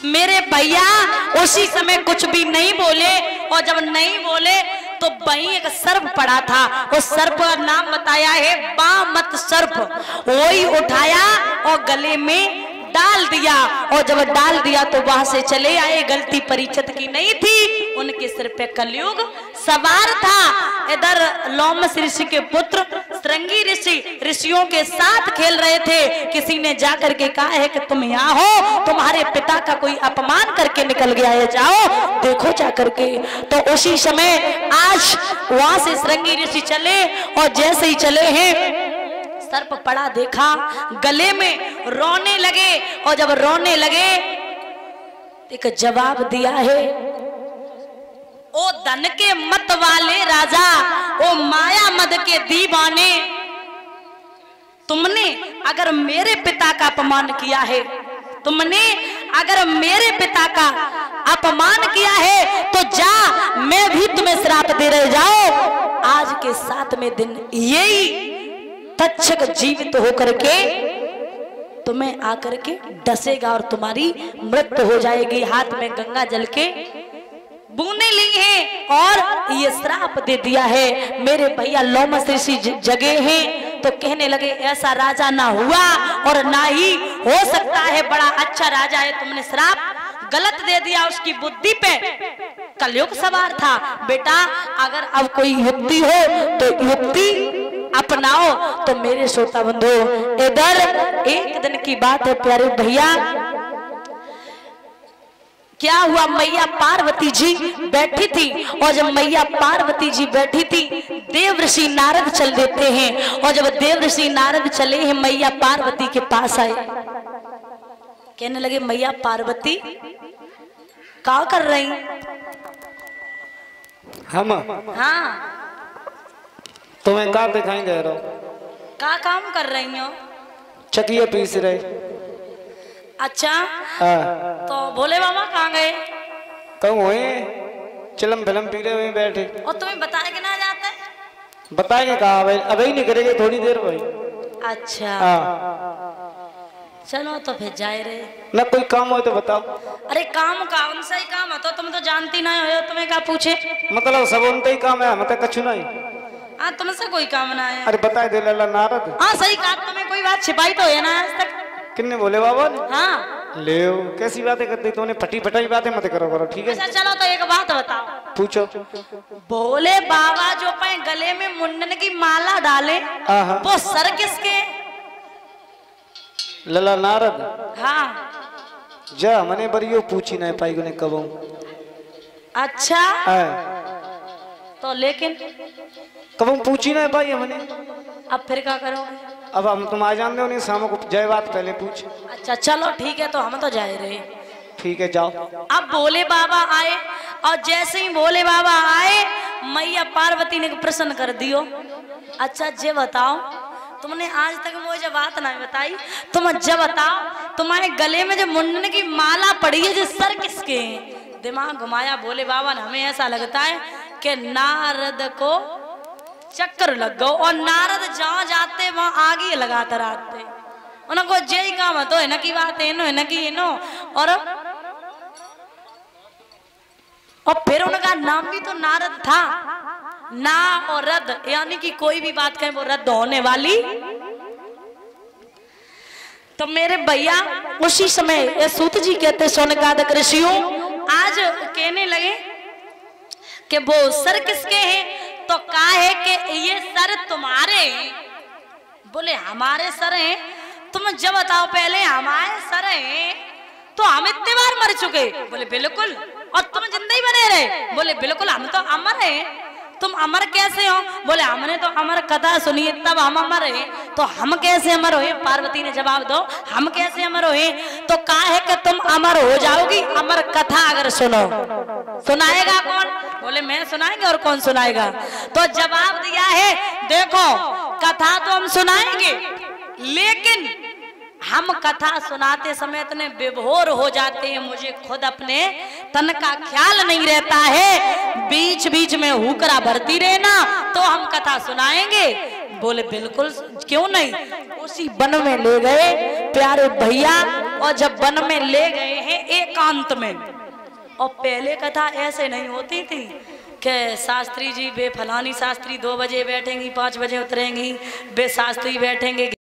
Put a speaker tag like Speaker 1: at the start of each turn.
Speaker 1: भैया उसी समय कुछ भी नहीं बोले, और जब नहीं बोले तो वही एक सर्प पड़ा था। उस सर्प का नाम बताया है, बामत सर्प। वही उठाया और गले में डाल दिया। और जब डाल दिया तो वहाँ से चले आए। गलती परिचित की नहीं थी। उनके सिर पे कलयुग सवार था। इधर लोमस ऋषि के पुत्र, श्रृंगी ऋषि, ऋषियों के साथ खेल रहे थे। किसी ने जाकर के कहा है कि तुम यहाँ हो। तुम्हारे पिता का कोई अपमान करके निकल गया है। जाओ, देखो जा करके। तो उसी समय आज वहाँ से श्रृंगी ऋषि चले और जैसे ही चले हैं सर्प पड़ा देखा, गले में रोने लगे, और जब रोने लगे, एक जवाब दिया है, ओ धन के मत वाले राजा, ओ माया मद के दीवाने, तुमने अगर मेरे पिता का अपमान किया है, तुमने अगर मेरे पिता का अपमान किया है तो जा, मैं भी तुम्हें श्राप दे रहे जाओ आज के सातवें दिन यही तक्षक जीवित होकर के तुम्हें आकर के डसेगा और तुम्हारी मृत्यु हो जाएगी। हाथ में गंगा जल के बूंदे ली है और ये श्राप दे दिया है। मेरे भैया लोमस ऋषि ज- जगे हैं तो कहने लगे, ऐसा राजा ना हुआ और ना ही हो सकता है। बड़ा अच्छा राजा है, तुमने श्राप गलत दे दिया उसकी बुद्धि पे। कलयुग सवार था। बेटा, अगर अब कोई युक्ति हो तो युक्ति अपनाओ तो मेरे श्रोता बंधु इधर एक दिन की बात है प्यारे भैया। क्या हुआ मैया पार्वती जी बैठी थी और जब मैया पार्वती जी बैठी थी देव ऋषि नारद चल देते हैं और जब देव ऋषि नारद चले हैं मैया पार्वती के पास आए। कहने लगे मैया पार्वती का कर रही?
Speaker 2: हम।
Speaker 1: हाँ।
Speaker 2: तुम्हें का दिखाई दे रहा
Speaker 1: क्या काम कर रही हो?
Speaker 2: चकिया पीस रहे।
Speaker 1: अच्छा?
Speaker 2: हाँ।
Speaker 1: तो भोले बाबा कहाँ गए?
Speaker 2: कहूँ हुए? चिलम फिलम पी रहे हुए बैठे।
Speaker 1: और तुम्हें बताए कि ना जाता?
Speaker 2: बताएँगे कहा? भाई अभी नहीं करेंगे थोड़ी देर भाई।
Speaker 1: अच्छा।
Speaker 2: हाँ।
Speaker 1: चलो तो फिर जाए रे।
Speaker 2: ना कोई काम हो तो बताओ।
Speaker 1: अरे काम का उनसे ही काम है तो तुम तो जानती ना हो तुम्हें क्या पूछे?
Speaker 2: मतलब सब उनका ही काम है मतलब कछु नहीं।
Speaker 1: हाँ तुमसे कोई काम ना है
Speaker 2: अरे बताए दे लला नारद।
Speaker 1: हाँ सही कहा तुम्हें कोई बात छिपाई तो है ना आज तक।
Speaker 2: किन्ने बोले बाबा? ने
Speaker 1: हाँ।
Speaker 2: ले कैसी बातें करती तूने फटी फटाई बातें मत करो करो ठीक है?
Speaker 1: अच्छा चलो तो एक बात बताओ।
Speaker 2: पूछो।
Speaker 1: भोले बाबा जो पे गले में मुंडन की माला डाले वो सर किसके?
Speaker 2: लला नारद।
Speaker 1: हाँ।
Speaker 2: जा मने बरियो पूछी ना पाई ने कब।
Speaker 1: अच्छा। तो लेकिन
Speaker 2: कब हम पूछी ना भाई हमने?
Speaker 1: अब फिर क्या करोगे?
Speaker 2: अब हम तुम आ जानते हो नहीं शाम को जय बात पहले पूछ।
Speaker 1: अच्छा चलो ठीक है तो हम तो जाए रहे।
Speaker 2: ठीक है जाओ।
Speaker 1: अब भोले बाबा आए और जैसे ही भोले बाबा आए मैया पार्वती ने प्रश्न कर दियो। अच्छा जे बताओ तुमने आज तक वो जो बात ना बताई तुम जब बताओ तुम्हारे गले में जो मुंडन की माला पड़ी है जो सर किसके दिमाग घुमाया भोले बाबा ने हमें ऐसा लगता है कि नारद को चक्कर लग गो और नारद जहाँ जाते, वहाँ आगे लगाते रहते उनको जय काम तो है ना की बात है नो है ना की नो और और फिर उनका नाम भी तो नारद था। ना और रद्द यानी कि कोई भी बात कहें वो रद्द होने वाली। तो मेरे भैया, उसी समय सूत जी कहते सोनकादक ऋषियों, आज कहने लगे कि वो सर किसके हैं? तो कहा है कि ये सर तुम्हारे बोले, हमारे सर हैं? तुम जब बताओ, पहले हमारे सर हैं। तो हम इतने बार मर चुके। बोले, बिल्कुल। और तुम ज़िंदा ही बने रहे। बोले, बिल्कुल, हम तो अमर हैं। तुम अमर कैसे हो? बोले हमने तो अमर कथा सुनी है, तब हम अमर हैं। तो हम कैसे अमर हुए? पार्वती ने जवाब दो हम कैसे अमर हुए? तो कहा है कि तुम अमर हो जाओगी अमर कथा अगर सुनो। सुनाएगा कौन? बोले मैं सुनाएँगे और कौन सुनाएगा? तो जवाब दिया है देखो कथा तो हम सुनाएँगे लेकिन हम कथा सुनाते समय इतने विभोर हो जाते हैं, मुझे खुद अपने तन का ख्याल नहीं रहता है। बीच बीच में हुकरा भरती रहना तो हम कथा सुनाएँगे। बोले, बिल्कुल, क्यों नहीं? उसी वन में ले गए प्यारे भैया, और जब वन में ले गए हैं एकांत में। और पहले कथा ऐसे नहीं होती थी कि शास्त्री जी, बे फलानी शास्त्री, दो बजे बैठेंगी, पाँच बजे उतरेंगी, बे शास्त्री बैठेंगे